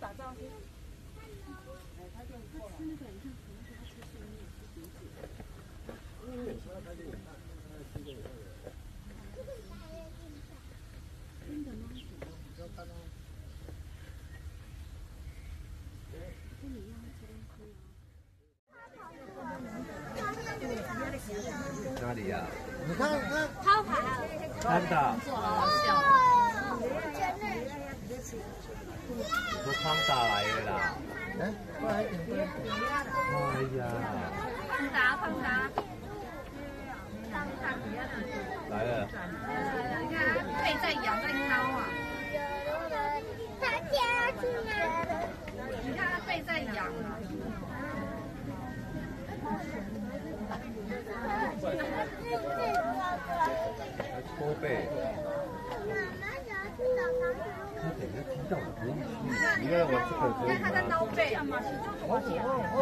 打招呼。哪里呀？你看看，超牌啊！看到，都放大来的啦。哎，过来一点，点。哎呀，放达放达，来了，你看背在仰在高啊！他家去哪了？你看它背在仰啊！来搓背。他等下听到我不用去，你看我这个可以你看他在吗？挠背，哦哦哦，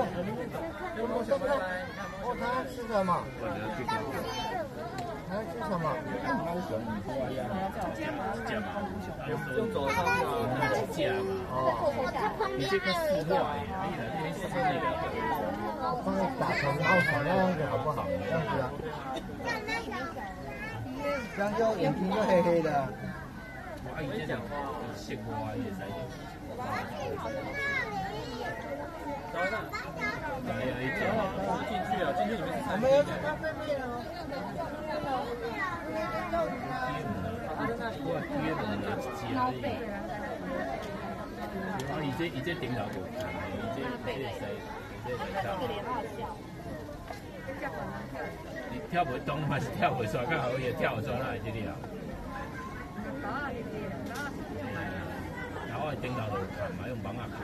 哦，他吃什么？我等下去看看。他吃什么？用左方嘛，那是架嘛。哦，你这个四坏，你来这边是那个。帮你打成凹槽那样子好不好？这样子啊，这样就眼睛就黑黑的。我姨这讲谢过啊，也在。来呀，一进进去啊，进去里面是餐厅我们要去咖啡面哦。我贴门啊，这这顶头无看，伊这伊这使，伊这跳。你跳袂动嘛是跳袂煞，较好伊跳会煞那会这里啊。然后顶头就有看嘛，用网啊看。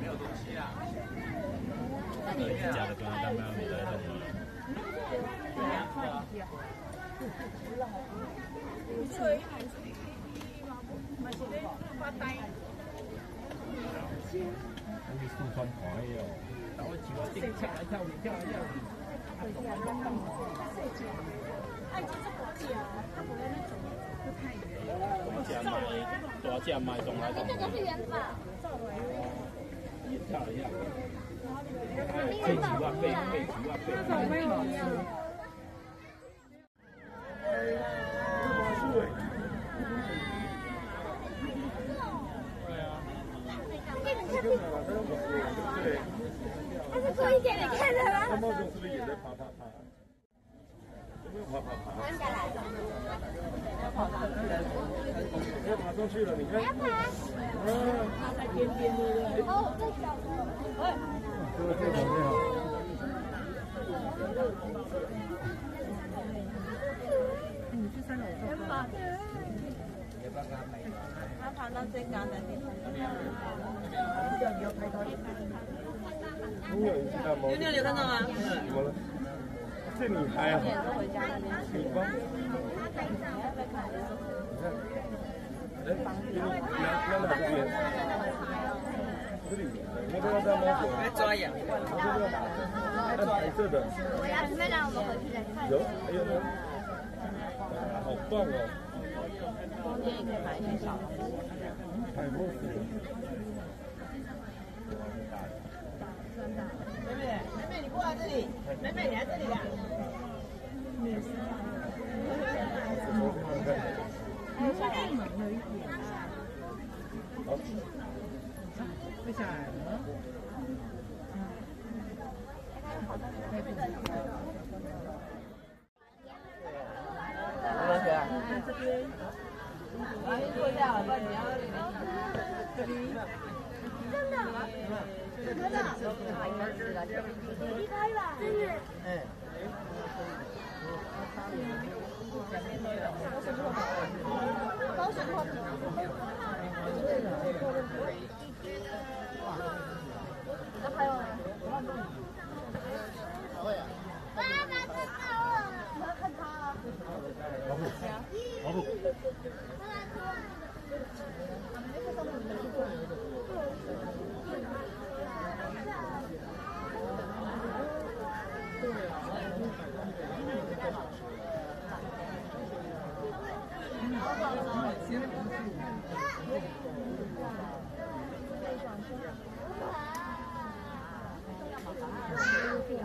没有东西啊。一家的刚刚刚没在动嘛。你四川看的哦，打我跳顶跳来跳去，跳来跳去。大麦，大只麦动来。这个是元宝，跳来跳去。背几万背，背几万背。它是多一点点看的吗？有没有爬爬爬？下来，要爬上去了，你看。要爬。嗯，哦，这小这个最好最好。他爬到最高的地方。有你知道吗？妞妞，你有看到吗？怎么了？这你嗨啊！你帮。哎，你你要哪这边？这里，你要不要带猫狗？来抓痒。我这个白色的，我要准备让我们回去再看。有，还有？呢。好棒哦！中间也可以买一些小海默斯。妹妹，妹妹你过来这里，妹妹你来这里离开吧。真的。哎，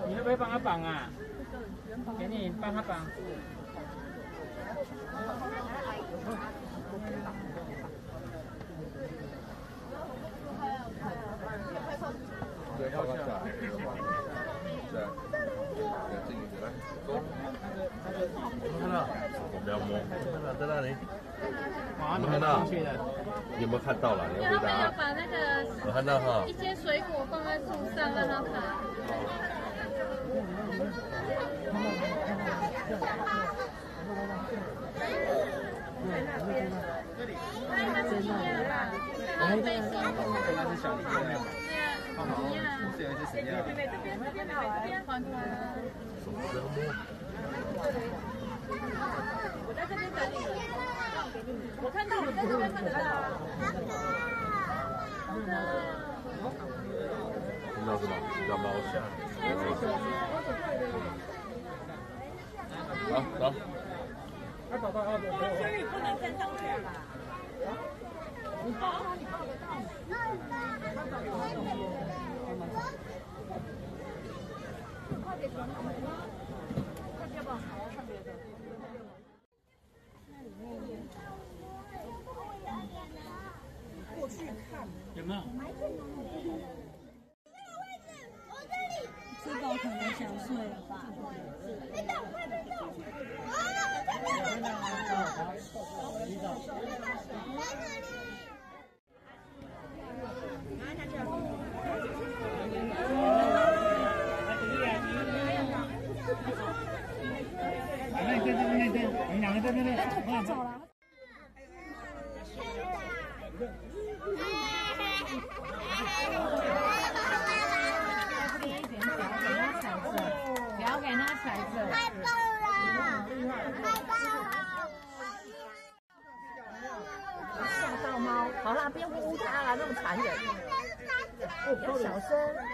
你要不要帮他绑啊？给你帮他绑。快快快！我不要摸。看到在那里？哇，你看到？去的。你有没有看到了？你要回答。有把那个我看到哈。一些水果放在树上让它爬。这有一只谁呀？欢欢。我在这边等你。我看到，我在这边看得到。看到什么？要猫下。好，走。他找到二十多。轩宇不能站上去了。你抱他，你抱得到。快点转，看别吧，我。这个可能想睡了吧？别动，快别动！啊，看到了，看到了！在这里。那这这那那边，走了。不要给他踩着。太棒了！太棒了！吓到猫，好啦，别呜呜它了，那么残忍。要小声，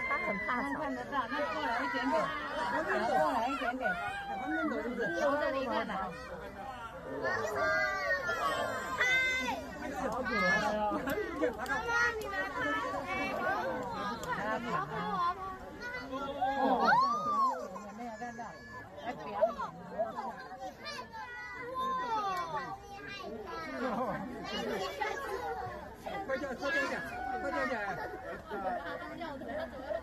它很怕吵。看得到，那过来一点点，过来一点点，从这里看的。有看到，来表演。快叫，快叫点，快叫点！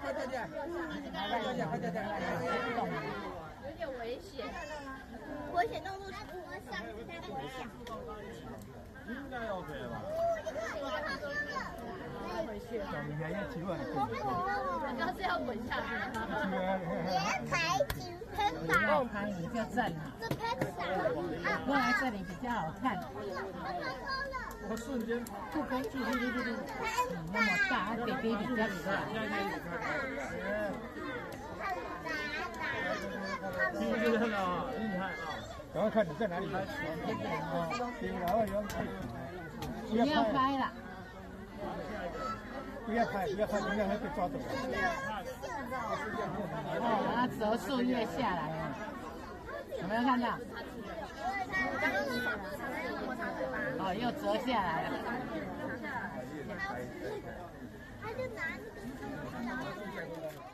快叫点！快叫点，快叫点！有点危险。危险动物，我想在回想。应该 OK 吧？你还要骑过来？刚是要滚下去。别抬起喷伞。哦，攀比较正啊。这喷伞。过来这里比较好看。我瞬间不根据对对对对，那么大，baby 比较小。你觉得很好，厉害啊！然后看你在哪里拍，然后有不要拍了，不要拍，不要拍，人家会被抓走。哦，它折树叶下来了，有没有看到？哦，又折下来了。他就拿那个。